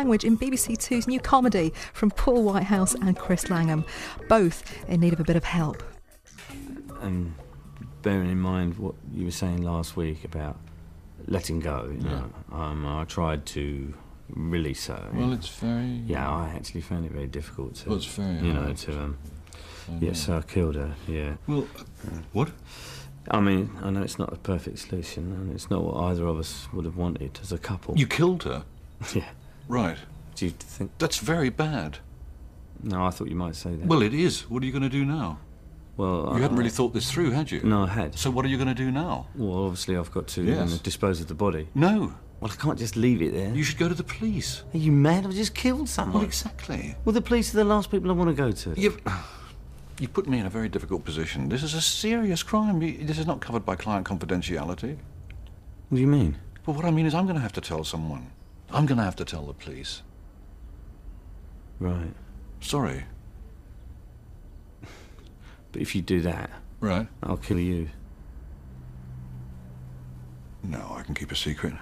language in BBC Two's new comedy from Paul Whitehouse and Chris Langham, both in need of a bit of help. And bearing in mind what you were saying last week about letting go, you know, um, I tried to release her. Well, it's very. Yeah, I actually found it very difficult to. Well, it's very You know, hard. to. Um, I yeah, so I killed her, yeah. Well, what? I mean, I know it's not a perfect solution, and it's not what either of us would have wanted as a couple. You killed her? yeah. Right. Do you think. That's very bad. No, I thought you might say that. Well, it is. What are you going to do now? Well, You hadn't I- really thought this through, had you? No, I had. So what are you going to do now? Well, obviously, I've got to Yes. um, dispose of the body. No. Well, I can't just leave it there. You should go to the police. Are you mad? I've just killed someone. Well, exactly. Well, the police are the last people I want to go to. You've, you put me in a very difficult position. This is a serious crime. This is not covered by client confidentiality. What do you mean? Well, what I mean is I'm going to have to tell someone. I'm going to have to tell the police. Right. Sorry. But if you do that, Right. I'll kill you. No, I can keep a secret.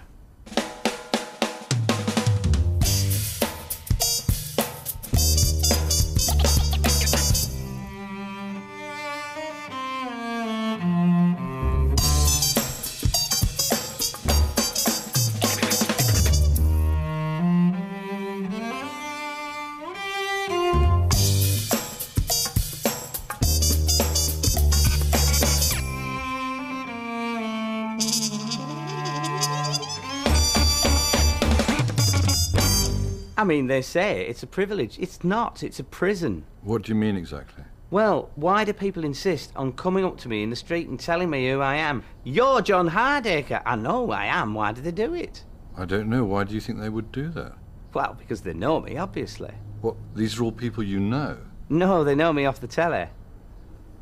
They say it's a privilege. It's not. It's a prison. What do you mean exactly? Well, why do people insist on coming up to me in the street and telling me who I am? You're John Hardacre. I know I am. Why do they do it? I don't know. Why do you think they would do that? Well, because they know me, obviously. What? These are all people you know? No, they know me off the telly.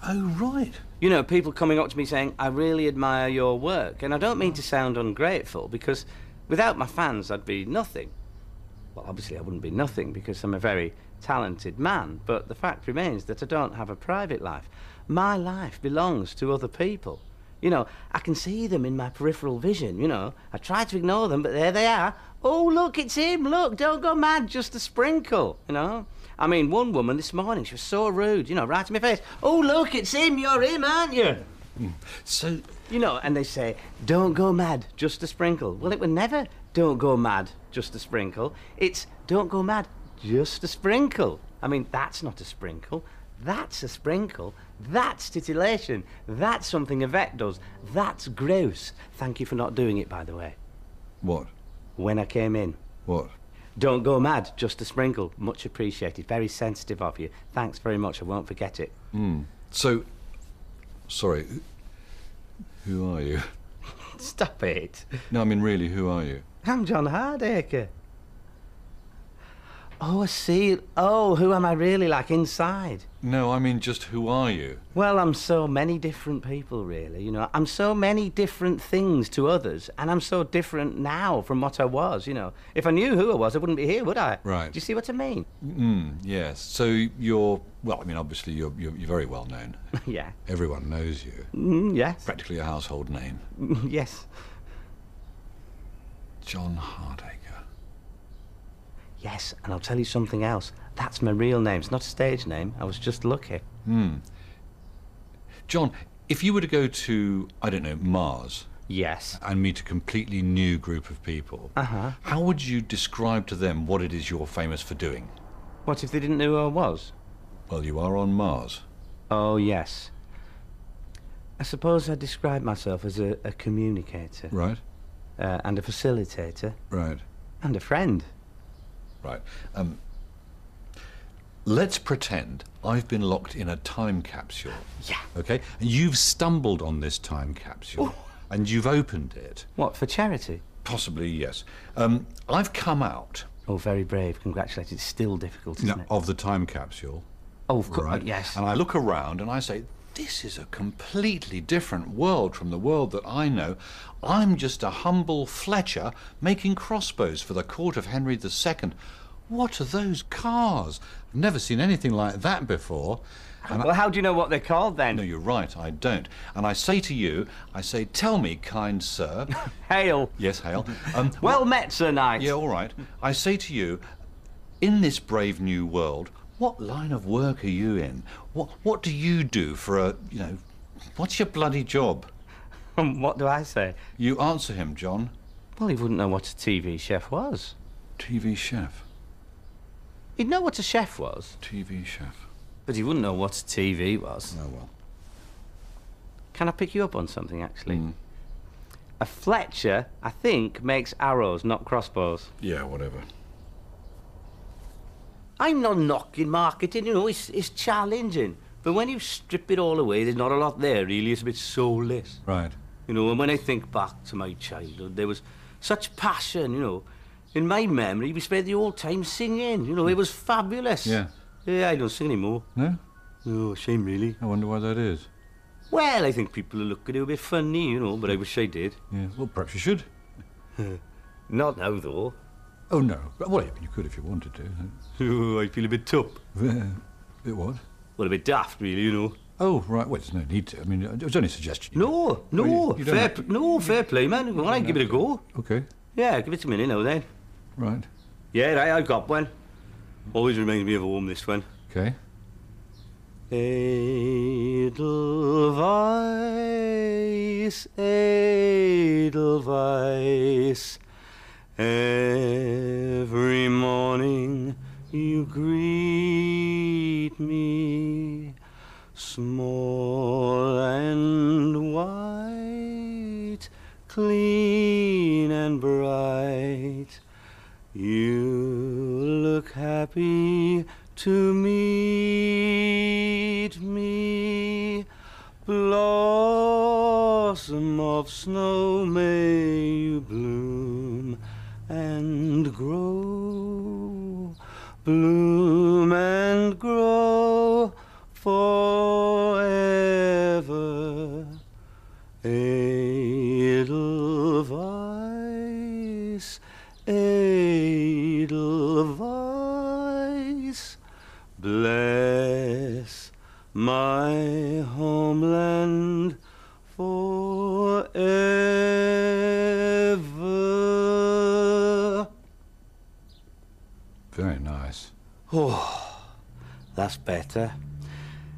Oh, right. You know, people coming up to me saying, I really admire your work. And I don't mean to sound ungrateful, because without my fans, I'd be nothing. Well, obviously, I wouldn't be nothing because I'm a very talented man, but the fact remains that I don't have a private life. My life belongs to other people. You know, I can see them in my peripheral vision, you know. I try to ignore them, but there they are. Oh, look, it's him. Look, don't go mad, just a sprinkle, you know. I mean, one woman this morning, she was so rude, you know, right in my face. Oh, look, it's him. You're him, aren't you? Hmm. So, You know, and they say, don't go mad, just a sprinkle. Well, it would never don't go mad, just a sprinkle. It's don't go mad, just a sprinkle. I mean, that's not a sprinkle. That's a sprinkle. That's titillation. That's something a vet does. That's gross. Thank you for not doing it, by the way. what? When I came in. What? Don't go mad, just a sprinkle. Much appreciated. Very sensitive of you. Thanks very much. I won't forget it. Hmm. So, sorry. Who- are you? Stop it. No, I mean, really, who are you? I'm John Hardacre. Oh, I see. Oh, who am I really like inside? No, I mean, just who are you? Well, I'm so many different people, really. You know, I'm so many different things to others, and I'm so different now from what I was. You know, if I knew who I was, I wouldn't be here, would I? Right. Do you see what I mean? Mm, yes. So you're, well, I mean, obviously, you're, you're, you're very well known. yeah. Everyone knows you. Mm, yes. Practically a household name. yes. John Hardacre. Yes. And I'll tell you something else. That's my real name. It's not a stage name. I was just lucky. Hmm. John, if you were to go to, I don't know, Mars Yes. and meet a completely new group of people, Uh-huh. how would you describe to them what it is you're famous for doing? What if they didn't know who I was? Well, you are on Mars. Oh, yes. I suppose I'd describe myself as a, a communicator Right? uh, and a facilitator Right. and a friend. Right. Um, let's pretend I've been locked in a time capsule. Yeah. Okay? And you've stumbled on this time capsule and you've opened it. What, for charity? Possibly, yes. Um, I've come out Oh, very brave. Congratulations. It's still difficult, isn't no, it? of the time capsule. Oh, of course. right? Yes. And I look around and I say, this is a completely different world from the world that I know. I'm just a humble Fletcher making crossbows for the court of Henry II. What are those cars? I've never seen anything like that before. And Well, how do you know what they're called then? No, you're right, I don't. And I say to you, I say, tell me, kind sir. Hail. yes, hail. Um, Well met, Sir Knight. Yeah, all right. I say to you, in this brave new world, what line of work are you in? What What do you do for a, you know, what's your bloody job? what do I say? You answer him, John. Well, he wouldn't know what a TV chef was. TV chef. He'd know what a chef was, TV chef. but he wouldn't know what a TV was. Oh, well. Can I pick you up on something, actually? Mm. A Fletcher, I think, makes arrows, not crossbows. Yeah, whatever. I'm not knocking marketing, you know, it's, it's challenging. But when you strip it all away, there's not a lot there, really. It's a bit soulless. Right. You know, and when I think back to my childhood, there was such passion, you know. In my memory, we spent the whole time singing, you know, it was fabulous. Yeah. Yeah, I don't sing anymore. No? Oh, shame, really. I wonder why that is. Well, I think people are looking at it a bit funny, you know, but I wish I did. Yeah. Well, perhaps you should. Not now, though. Oh, no. Well, yeah, you could if you wanted to. Oh, I feel a bit tough. Bit what? Well, a bit daft, really, you know. Oh, right. Well, there's no need to. I mean, it was only a suggestion. No, no, Well, you- you fair, have no, fair play, man. Go on, give it a go. Okay. Yeah, give it to me now, then. Right. Yeah, right, I've got one. Always reminds me of a home, this one. Okay. Edelweiss, Edelweiss, every morning you greet me, small and white, clean and bright. You look happy to meet me. Blossom of snow, may you bloom and grow. Bloom and grow forever. Edelweiss, Edelweiss, bless my homeland forever. Very nice. Oh, that's better.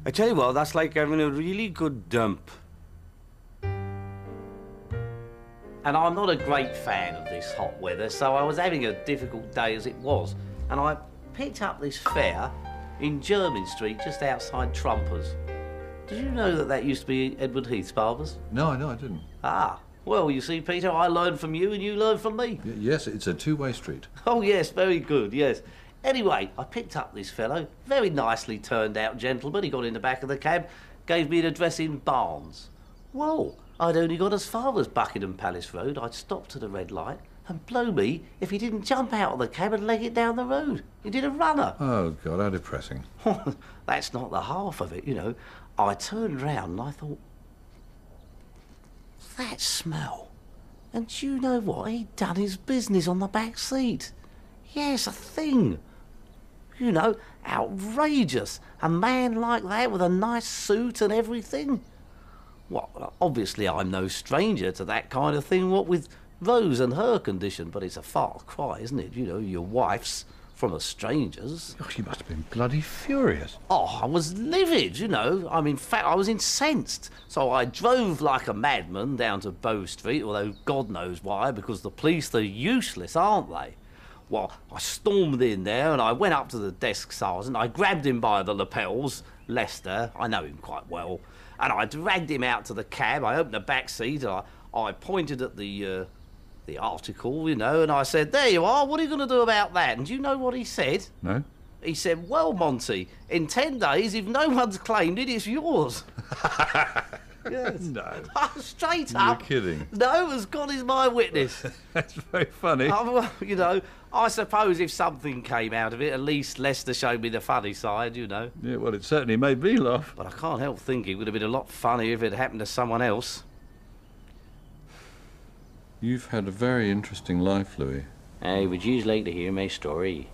I tell you what, that's like having a really good dump. And I'm not a great fan of this hot weather, so I was having a difficult day as it was. And I picked up this fare in Jermyn Street, just outside Trumpers. Did you know that that used to be Edward Heath's barbers? No, no, I didn't. Ah, well, you see, Peter, I learned from you and you learned from me. Y- yes, it's a two-way street. Oh, yes, very good, yes. Anyway, I picked up this fellow, very nicely turned out gentleman. He got in the back of the cab, gave me an address in Barnes. Well, I'd only got as far as Buckingham Palace Road. I'd stopped at a red light, and blow me if he didn't jump out of the cab and leg it down the road. He did a runner. Oh, God, how depressing. That's not the half of it, you know. I turned round and I thought, that smell. And do you know what? He'd done his business on the back seat. Yes, a thing. You know, outrageous. A man like that with a nice suit and everything. Well, obviously I'm no stranger to that kind of thing, what with Rose and her condition, but it's a far cry, isn't it? You know, your wife's from a stranger's. Oh, you must have been bloody furious. Oh, I was livid, you know. I mean, in fact, I was incensed. So I drove like a madman down to Bow Street, although God knows why, because the police, they're useless, aren't they? Well, I stormed in there and I went up to the desk sergeant. I grabbed him by the lapels, Lester, I know him quite well, and I dragged him out to the cab. I opened the back seat and I, I pointed at the, uh, the article, you know, and I said, There you are, what are you going to do about that? And do you know what he said? No? He said, Well, Monty, in 10 days, if no one's claimed it, it's yours. yes. No. Oh, straight You're up. kidding. No, as God is my witness. That's very funny. Oh, well, you know, I suppose if something came out of it, at least Lester showed me the funny side, you know. Yeah, well, it certainly made me laugh. But I can't help thinking it would have been a lot funnier if it happened to someone else. You've had a very interesting life, Louis. Hey, would you like to hear my story?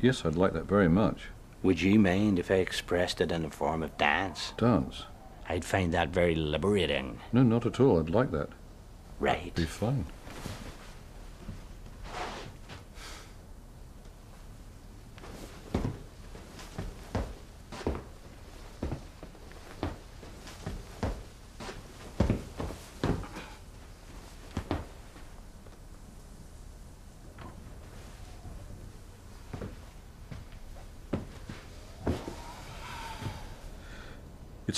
Yes, I'd like that very much. Would you mind if I expressed it in the form of dance? Dance? I'd find that very liberating. No, not at all. I'd like that. Right. Be fine.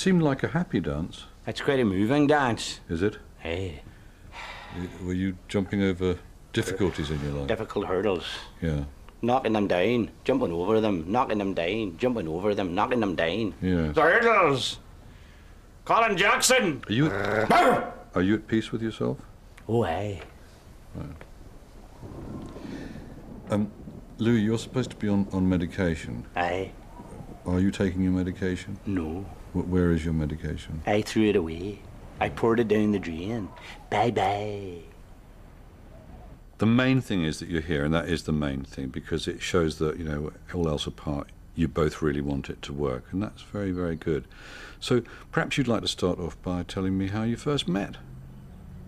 Seemed like a happy dance, It's quite a moving dance. is it? Hey, Were you jumping over difficulties in your life? difficult hurdles. Yeah, Knocking them down, jumping over them, knocking them down, jumping over them, knocking them down. yeah. The hurdles! Colin Jackson! Are you are you at peace with yourself? Oh, aye. Um, Louis, you're supposed to be on, on medication. Aye. Are you taking your medication? No. Wh- where is your medication? I threw it away. I poured it down the drain. Bye bye. The main thing is that you're here, and that is the main thing because it shows that you know all else apart, you both really want it to work, and that's very very good. So perhaps you'd like to start off by telling me how you first met.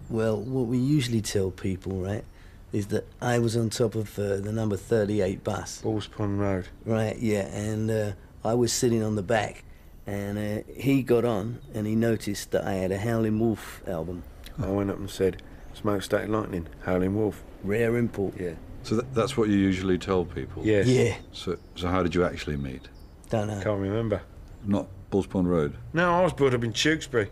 Well, what we usually tell people, right, is that I was on top of uh, the number 38 bus. Balls Pond Road. Right, yeah, and uh, I was sitting on the back, and uh, he got on and he noticed that I had a Howling Wolf album. I went up and said, Smokestack Lightning, Howling Wolf. Rare import. Yeah. So that, that's what you usually tell people. Yes. Yeah, So so how did you actually meet? don't know. Can't remember. Not Bulls Pond Road. No, I was brought up in Tewkesbury.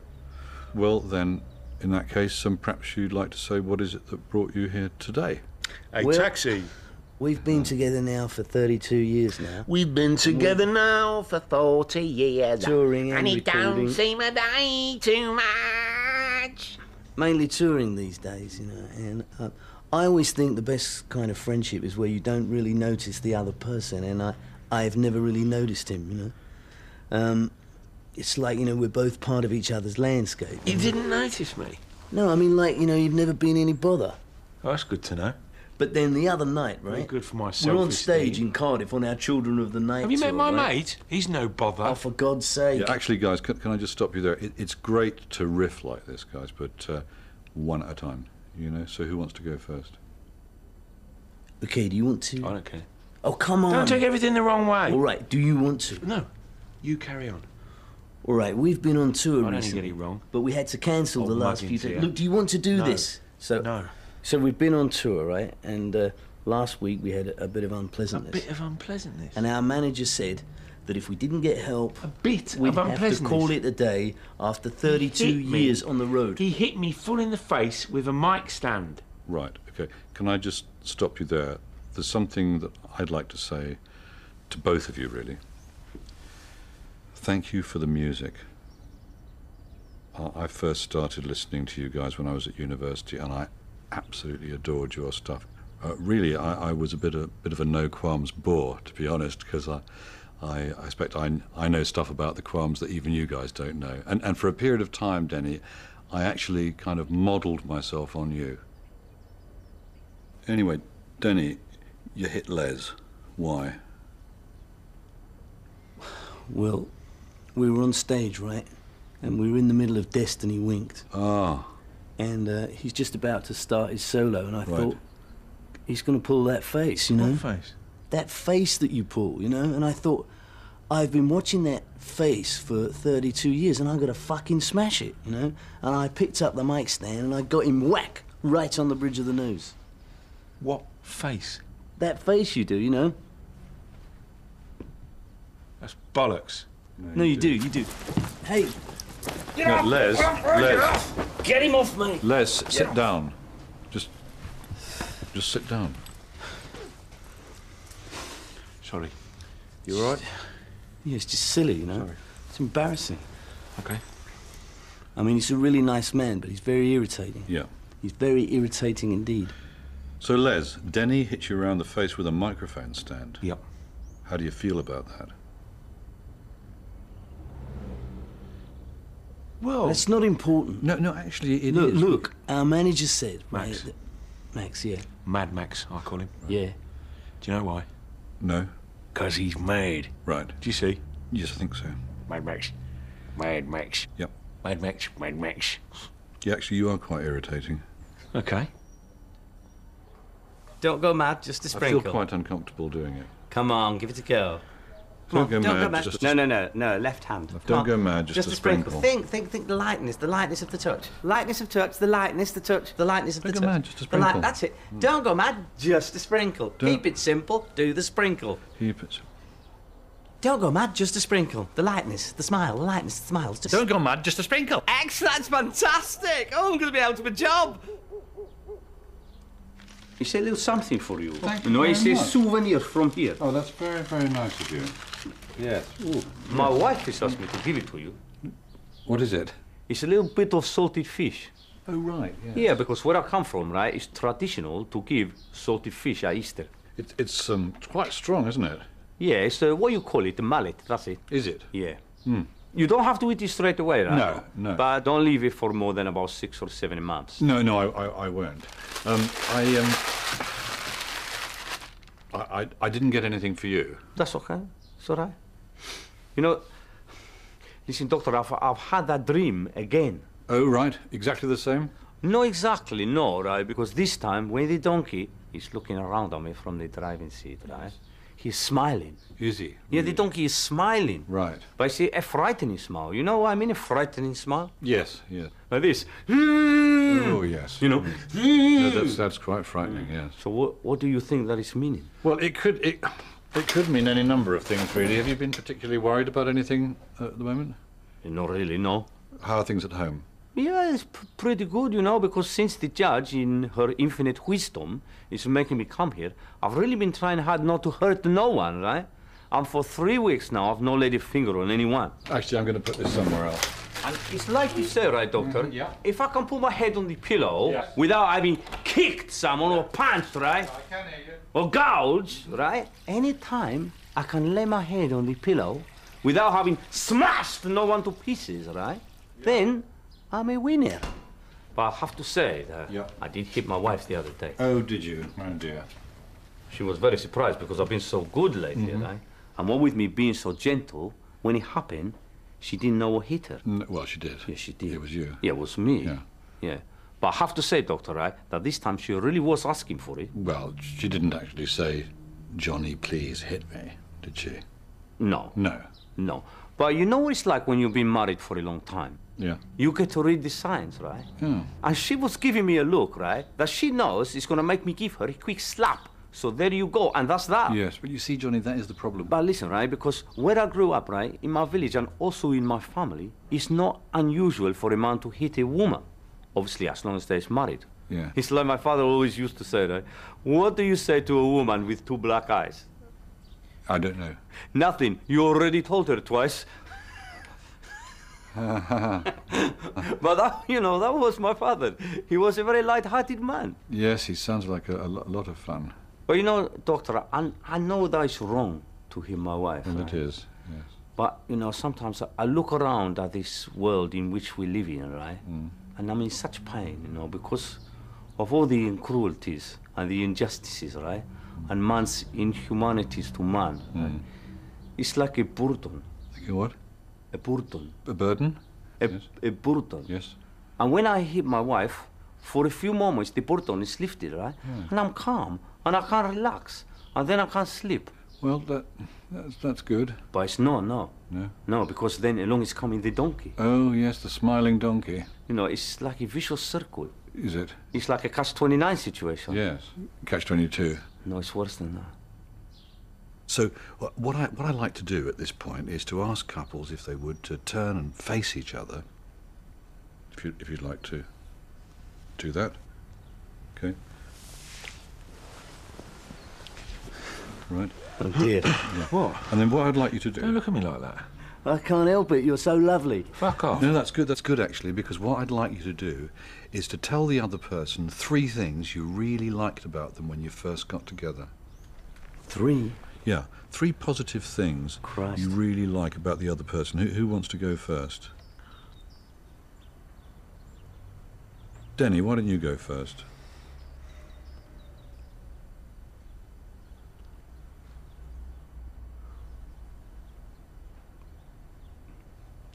Well then, in that case, um, perhaps you'd like to say what is it that brought you here today? A Well- taxi. We've been together now for 32 years now. We've been together now for 40 years. Touring and and it recording. don't seem a day too much. Mainly touring these days, you know, and uh, I always think the best kind of friendship is where you don't really notice the other person, and I, I've never really noticed him, you know. Um, it's like, you know, we're both part of each other's landscape. You didn't notice me? No, I mean, like, you know, you've never been any bother. Oh, that's good to know. But then the other night, Very right? good for my We're on self-esteem. stage in Cardiff on our Children of the Night Have you met my right? mate? He's no bother. Oh, for God's sake. Yeah, actually, guys, can, can I just stop you there? It, it's great to riff like this, guys, but uh, one at a time. You know. So who wants to go first? Okay, do you want to? I don't care. Oh, come on. Don't take everything the wrong way. All right, do you want to? No, you carry on. All right, we've been on tour I don't recently. get it wrong. But we had to cancel Old the last few days. Look, do you want to do No. this? So, No. So we've been on tour, right? And uh, last week we had a, a bit of unpleasantness. A bit of unpleasantness. And our manager said that if we didn't get help, a bit we'd of have to call it a day after 32 hit me. years on the road. He hit me full in the face with a mic stand. Right. Okay. Can I just stop you there? There's something that I'd like to say to both of you, really. Thank you for the music. I I first started listening to you guys when I was at university, and I absolutely adored your stuff. Uh, really, I, I was a bit, a bit of a no qualms bore, to be honest, because I, I, I expect I, I know stuff about the qualms that even you guys don't know. And, and for a period of time, Denny, I actually kind of modelled myself on you. Anyway, Denny, you hit Les. Why? Well, we were on stage, right? And we were in the middle of Destiny Winked. Ah, And uh, he's just about to start his solo, and I Right. thought, he's going to pull that face, you know? face? that face that you pull, you know? And I thought, I've been watching that face for 32 years and I've got to fucking smash it, you know? And I picked up the mic stand and I got him whack right on the bridge of the nose. What face? That face you do, you know? That's bollocks. No, you do, you do. Hey, no, Les, Les, get him off me! Les, sit down. Just, just sit down. Sorry. You all right? Yeah, it's just silly, you know? Sorry. It's embarrassing. Okay. I mean, he's a really nice man, but he's very irritating. Yeah. He's very irritating indeed. So, Les, Denny hit you around the face with a microphone stand. Yep. How do you feel about that? Well, That's not important. No, no, actually, it is. look, look, our manager said, Max. right, that- Max, yeah, Mad Max, I call him. yeah. Do you know why? No. Because he's mad. Right. Do you see? Yes, I think so. Mad Max. Mad Max. Yep. Mad Max. Mad Max. Yeah, actually, you are quite irritating. Okay. Don't go mad, just a I sprinkle. I feel quite uncomfortable doing it. Come on, give it a go. Don't go Don't mad. go mad. Just, No, no, no, no. Left hand. Come Don't on. go mad, just a sprinkle. Think, think, think. The lightness, the lightness of the touch. Lightness of touch. The lightness, the touch. The lightness of Don't the go touch. mad, just a The light- sprinkle. that's it. Don't go mad. Just a sprinkle. Don't- Keep it simple. Do the sprinkle. Keep it. Don't go mad. Just a sprinkle. The lightness, the smile, the lightness, the smile. Just... Don't go mad, just a sprinkle. Excellent. That's fantastic. Oh, I'm going to be out of a job. It's a little something for you. Thank you no, it's very a souvenir from here. Oh, that's very, very nice of you. Yes. My wife has asked me to give it to you. What is it? It's a little bit of salted fish. Oh, right. Yeah. Yeah, because where I come from, right, it's traditional to give salted fish at Easter. It, it's um, quite strong, isn't it? Yeah, it's uh, what you call it, the mallet. That's it. Is it? Yeah. You don't have to eat it straight away, right? No, no. But don't leave it for more than about six or seven months. No, no, I, I, I won't. Um, I um, I, I, I didn't get anything for you. That's okay. Right. You know, listen, doctor, I've, I've had that dream again. Oh, right. Exactly the same. No, exactly, no, right? Because this time, when the donkey is looking around at me from the driving seat, right? He's smiling. Is he? Yeah, the mm. donkey is smiling. Right. But I see a frightening smile. You know what I mean? A frightening smile? Yes. Yes. Like this. Oh, yes. You know? Mm. No, that's that's quite frightening. Yes. So what, what do you think that is meaning? Well, it could it it could mean any number of things, really. Have you been particularly worried about anything uh, at the moment? Not really, no. How are things at home? Yeah, it's pretty good, you know, because since the judge, in her infinite wisdom, is making me come here, I've really been trying hard not to hurt no one, right? And for three weeks now, I've not laid a finger on anyone. Actually, I'm going to put this somewhere else. And it's like you say, right, doctor? yeah. If I can put my head on the pillow Yes. without having kicked someone or punched, right? I can hear you. Or gouge, right? Anytime I can lay my head on the pillow without having smashed no one to pieces, right? Then I'm a winner. But I have to say that Yeah. I did hit my wife the other day. Oh, did you? Oh dear. She was very surprised because I've been so good lately, mm-hmm. right? And what with me being so gentle, when it happened, she didn't know what hit her. N- well, she did. Yeah, she did. It was you. Yeah, it was me. Yeah. Yeah. But I have to say, Doctor, right, that this time she really was asking for it. Well, she didn't actually say, "Johnny, please hit me," did she? No, No. no. But you know what it's like when you've been married for a long time? Yeah. You get to read the signs, right? Yeah. And she was giving me a look, right? That she knows is going to make me give her a quick slap. So there you go, and that's that. Yes, but you see, Johnny, that is the problem. But listen, right? Because where I grew up, right, in my village and also in my family, it's not unusual for a man to hit a woman. Obviously, as long as they're married. Yeah. It's like my father always used to say, right? What do you say to a woman with two black eyes? I don't know. Nothing. You already told her twice. but that, you know, that was my father. He was a very light-hearted man. Yes, he sounds like a, a lot of fun. But you know, doctor, I, I know that is wrong to hit my wife. And right? it is. Yes. But you know, sometimes I- I look around at this world in which we live in, right? Mm. And I'm in such pain, you know, because of all the cruelties and the injustices, right? And man's inhumanities to man. right? Hmm. It's like a burden, Think of what? a burden, A burden? a, Yes. a burden. Yes. And when I hit my wife, for a few moments the burden is lifted, right? Hmm. And I'm calm, and I can relax, and then I can sleep. Well, that that's, that's good. But it's no, no, No. no, because then along is coming the donkey. Oh, yes, the smiling donkey. You know, it's like a vicious circle. Is it? It's like a catch-29 situation. Yes. Catch 22. No, it's worse than that. So, what I, what I like to do at this point is to ask couples if they would to turn and face each other. If, you, if you'd like to do that. Okay. Right. Oh dear. What? And then what I'd like you to do. Don't look at me like that. I can't help it. You're so lovely. Fuck off. No, that's good. That's good actually, because what I'd like you to do is to tell the other person three things you really liked about them when you first got together. Three. Yeah, three positive things Christ. you really like about the other person. Who, who wants to go first? Denny, why don't you go first?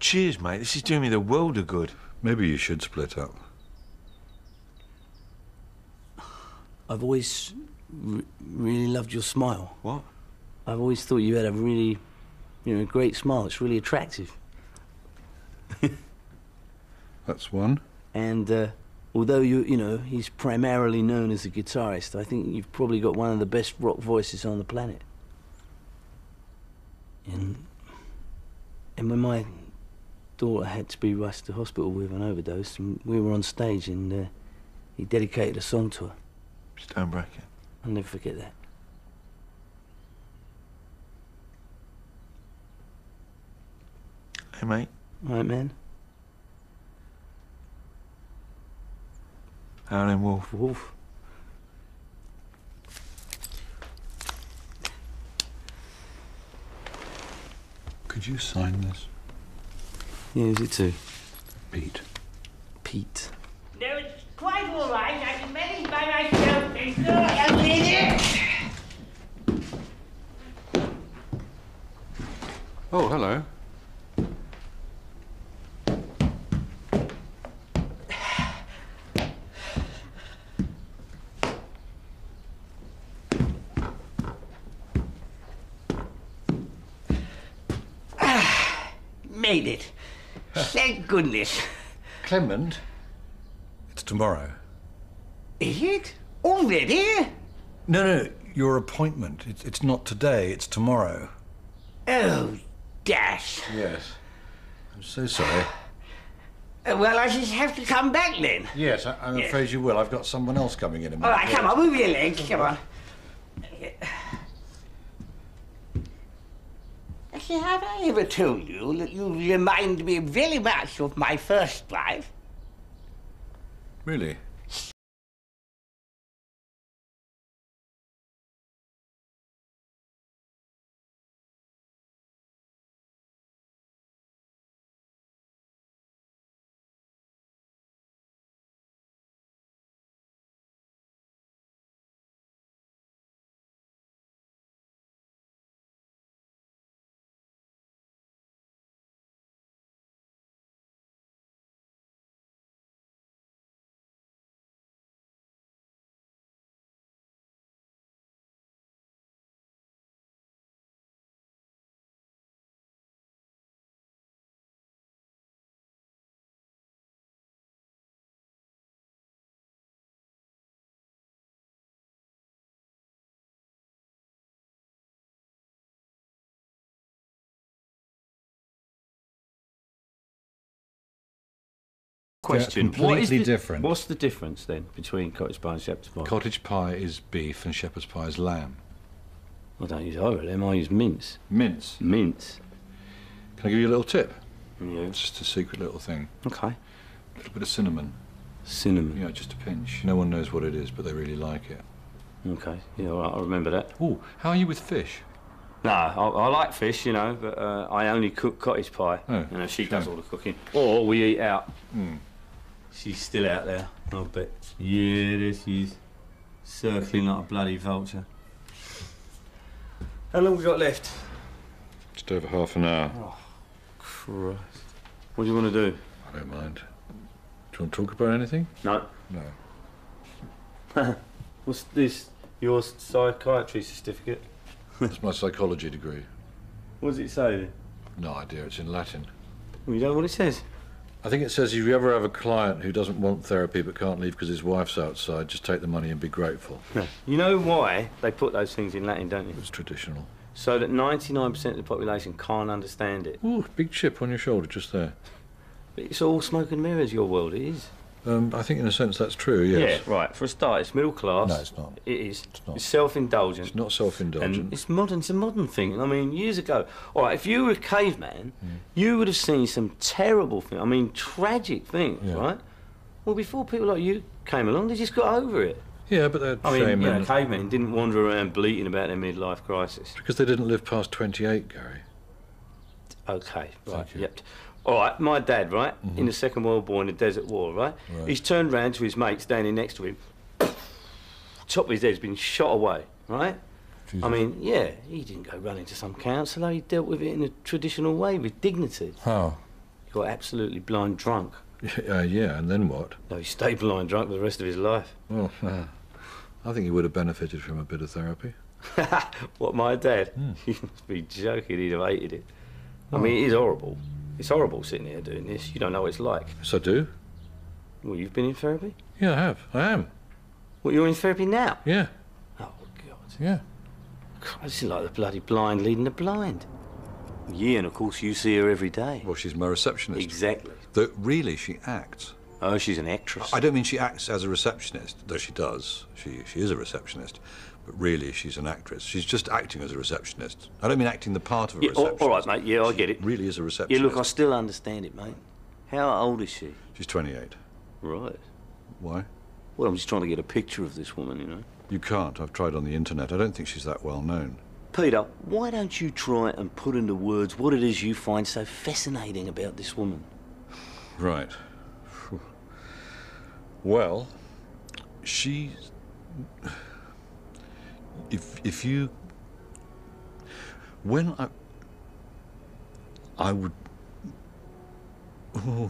Cheers, mate. This is doing me the world of good. Maybe you should split up. I've always re- really loved your smile. What? I've always thought you had a really, you know, great smile. It's really attractive. That's one. And uh, although you, you know, he's primarily known as a guitarist, I think you've probably got one of the best rock voices on the planet. And and when my daughter had to be rushed to hospital with an overdose, and we were on stage, and uh, he dedicated a song to her. Stone bracket. I'll never forget that. Hey, mate. Right, man. Howling Wolf. Wolf. Could you sign this? Yeah, is it too? Pete. Pete. No, it's quite all right. I can manage by myself. There's no help in it. Oh, hello. Made it. Thank goodness. Clement? It's tomorrow. Is it? Already? No, no, your appointment. It's, it's not today, it's tomorrow. Oh, dash. Yes. I'm so sorry. Uh, well, I just have to come back then. Yes, I, I'm Yes. afraid you will. I've got someone else coming in a minute. All right, come on, move your legs. Come on. See, have I ever told you that you remind me very much of my first wife? Really? Question: They're What is completely the- different. What's the difference then between cottage pie and shepherd's pie? Cottage pie is beef and shepherd's pie is lamb. I don't use either of them. I use mince. Mince. Mince. Can I give you a little tip? Yeah. It's just a secret little thing. Okay. A little bit of cinnamon. Cinnamon. Yeah, just a pinch. No one knows what it is, but they really like it. Okay. Yeah, all right, I remember that. Oh, how are you with fish? No, I, I like fish, you know, but uh, I only cook cottage pie. Oh, you know, she does all the cooking. Or we eat out. Hmm. She's still out there, I'll bet. Yeah, there she is. Circling like a bloody vulture. How long we got left? Just over half an hour. Oh, Christ. What do you want to do? I don't mind. Do you want to talk about anything? No. No. What's this? Your psychiatry certificate? It's my psychology degree. What does it say then? No idea. It's in Latin. Well, you don't know what it says? I think it says if you ever have a client who doesn't want therapy but can't leave because his wife's outside, just take the money and be grateful. You know why they put those things in Latin, don't you? It's traditional. So that 99% of the population can't understand it. Ooh, big chip on your shoulder just there. But it's all smoke and mirrors, your world, it is. Um, I think in a sense that's true, yes. Yeah, right. For a start, it's middle class. No, it's not. It is. It's not. It's self-indulgent. It's not self-indulgent. And it's modern. It's a modern thing. I mean, years ago, all right. If you were a caveman, Hmm. you would have seen some terrible things. I mean, tragic things, Yeah. right? Well, before people like you came along, they just got over it. Yeah, but they're I mean, cavemen didn't wander around bleating about their midlife crisis. because they didn't live past 28, Gary. Okay, right. Yep. All right, my dad, right, in the Second World War in the Desert War, right? Right. He's turned round to his mate standing next to him. Top of his head's been shot away, right? I mean, yeah, he didn't go running to some counsellor. He dealt with it in a traditional way with dignity. How? got absolutely blind drunk. Uh, yeah, and then what? No, he stayed blind drunk for the rest of his life. Well, uh, I think he would have benefited from a bit of therapy. what, my dad? You must be joking, he'd have hated it. I mean, it is horrible. It's horrible sitting here doing this. You don't know what it's like. Yes, I do. Well, you've been in therapy? Yeah, I have. I am. Well, you're in therapy now? Yeah, Oh, God. yeah. God, This is like the bloody blind leading the blind. Yeah, and of course you see her every day. Well, she's my receptionist. Exactly. Though really, she acts. Oh, she's an actress. I don't mean she acts as a receptionist, though she does. She she is a receptionist, but really she's an actress. She's just acting as a receptionist. I don't mean acting the part of a Yeah, receptionist. all right, mate. Yeah, I She get it. Really is a receptionist. Yeah, look, I still understand it, mate. How old is she? She's 28. Right. Why? Well, I'm just trying to get a picture of this woman, you know. You can't. I've tried on the internet. I don't think she's that well known. Peter, why don't you try and put into words what it is you find so fascinating about this woman? Right. Well, she. If if you. When I. I would. Oh,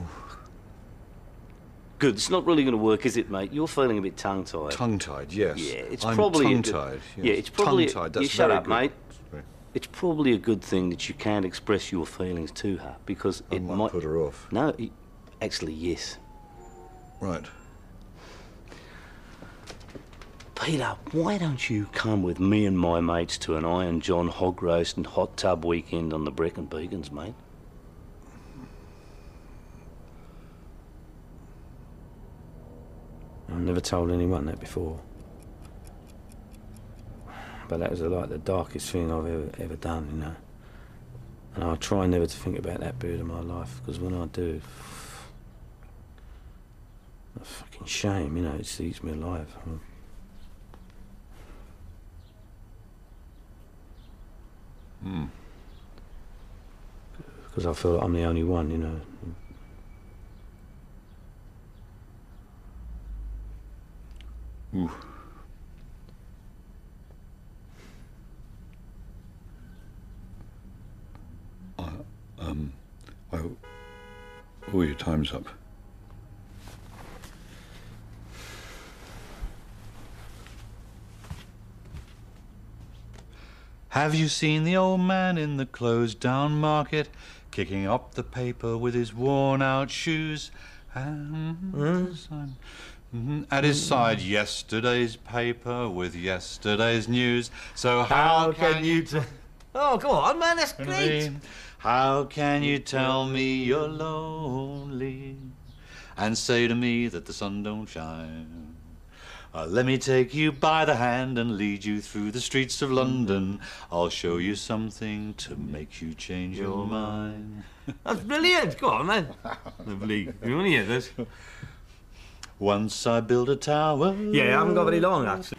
Good. It's not really going to work, is it, mate? You're feeling a bit tongue-tied. tongue-tied. Yes. Yeah, it's I'm probably tongue-tied. yes. Yeah, it's probably. tongue-tied. That's you shut up, good. mate. Sorry. It's probably a good thing that you can't express your feelings to her because I it might might put her off. No, it- actually, yes. Right. Peter, why don't you come with me and my mates to an Iron John hog roast and hot tub weekend on the Brecon Beacons, mate? I've never told anyone that before. But that was like the darkest thing I've ever, ever done, you know. And I try never to think about that period of my life, because when I do, a fucking shame, you know, it eats me alive. Hmm. Because I feel like I'm the only one, you know. Ooh. Uh, um. Oh. Oh, your time's up. Have you seen the old man in the closed down market, kicking up the paper with his worn out shoes? And Mhm. at his side, yesterday's paper with yesterday's news. So how can you tell? Oh, go on, man, that's great. How can you tell me you're lonely and say to me that the sun don't shine? Uh, let me take you by the hand and lead you through the streets of London. I'll show you something to make you change your mind. That's brilliant. Go on, man. Lovely. You want to hear this? Once I built a tower. Yeah, I haven't got very long, actually.